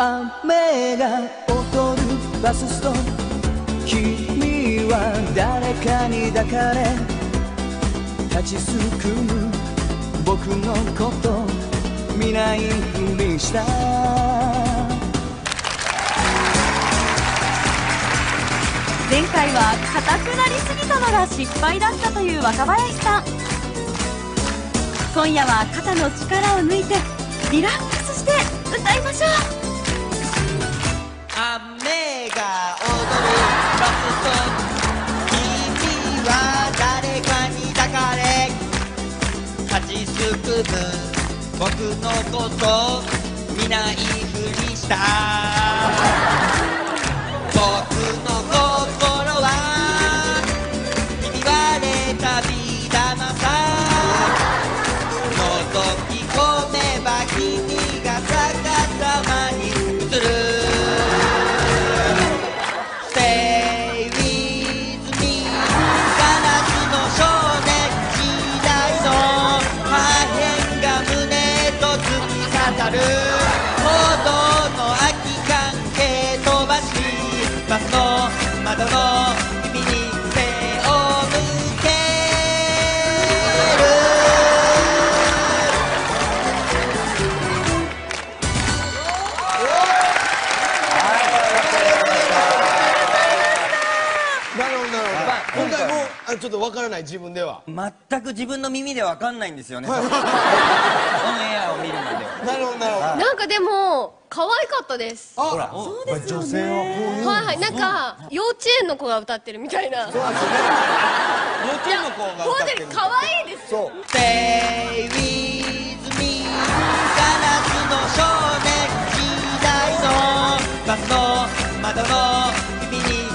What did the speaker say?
雨が踊るバススト君は誰かに抱かれ立ちすくむ僕のこと見ないふりした。前回は硬くなりすぎたのが失敗だったという若林さん。今夜は肩の力を抜いてリラックスして歌いましょう。君は誰かに抱かれ立ちすくむ僕のこと見ないふりした。き刺さるほどの空き缶蹴飛ばしバスの窓の君に背を向けなるほど。なるほど今回もうあちょっとわからない自分では。全く自分の耳でわかんないんですよね。オンエアを見るまで。なるほどなるほどなんかでも可愛かったです。あら。そうですよね。女性はこういうはいはい。なんか幼稚園の子が歌ってるみたいな。そうなんですよね。幼稚園の子が本歌ってる当に可愛いですそう。Stay with me ガラスの少年時代のバスの窓の君に